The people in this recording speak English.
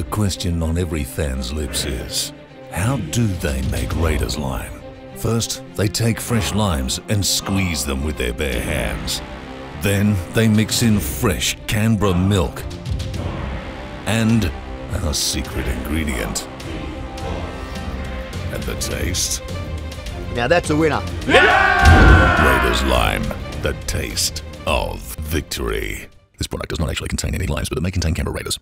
The question on every fan's lips is, how do they make Raiders lime? First, they take fresh limes and squeeze them with their bare hands. Then they mix in fresh Canberra milk and a secret ingredient. And the taste? Now that's a winner. Yeah! Raiders Lime, the taste of victory. This product does not actually contain any limes, but it may contain Canberra Raiders.